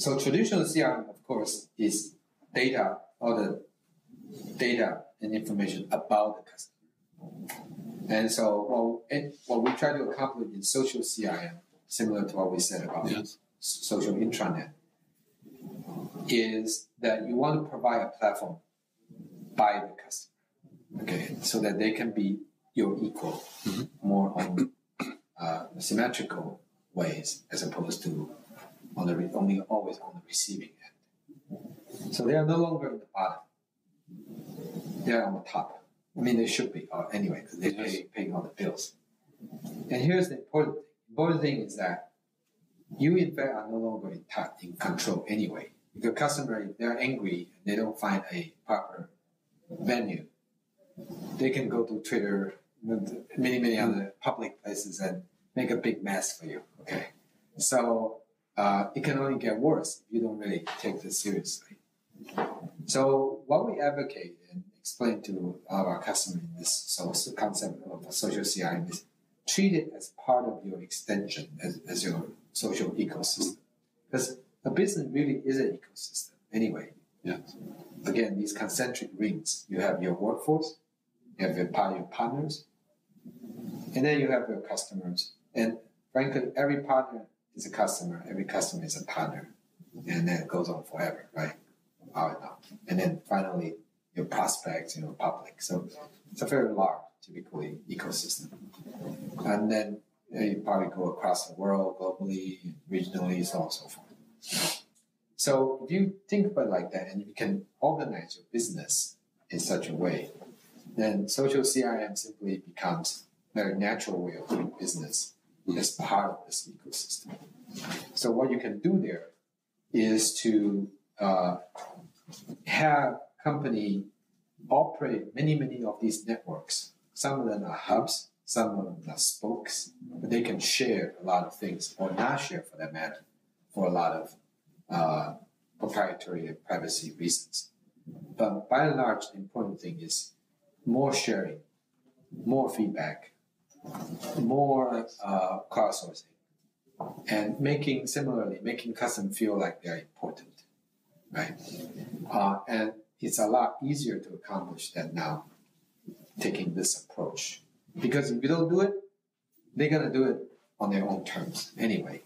so traditional CRM, of course, is data, all the data and information about the customer. And so, well, it, what we try to accomplish in social CRM, similar to what we said about Yes. social intranet, is that you want to provide a platform by the customer, okay, so that they can be your equal, more on uh, symmetrical ways as opposed to on the re- only always on the receiving end. So they are no longer in the bottom; they are on the top. I mean, they should be uh, anyway because they pay paying all the bills. And here's the important thing: important thing is that you in fact are no longer in touch, in control anyway. If your customer they're angry and they don't find a proper venue, they can go to Twitter, many many other public places and make a big mess for you. Okay, so uh, it can only get worse if you don't really take this seriously. So what we advocate and explain to our customers in this so, concept of a social CRM is treat it as part of your extension as, as your social ecosystem. Because a business really is an ecosystem anyway. Again, these concentric rings. You have your workforce, you have your, your partners, and then you have your customers. And frankly, every partner is a customer, every customer is a partner. And then it goes on forever, right? And. And then finally, your prospects, your public. So it's a very large, typically, ecosystem. And then uh, you probably go across the world, globally, regionally, so on and so forth. So if you think about it like that and you can organize your business in such a way, then social CRM simply becomes a very natural way of doing business as part of this ecosystem. So what you can do there is to uh, have company operate many, many of these networks. Some of them are hubs, some of them are spokes, but they can share a lot of things or not share for that matter for a lot of uh, proprietary and privacy reasons. But by and large, the important thing is more sharing, more feedback, more uh, crowdsourcing, and making similarly making customers feel like they're important, right? Uh, and it's a lot easier to accomplish than now taking this approach because if you don't do it, they're gonna do it on their own terms anyway.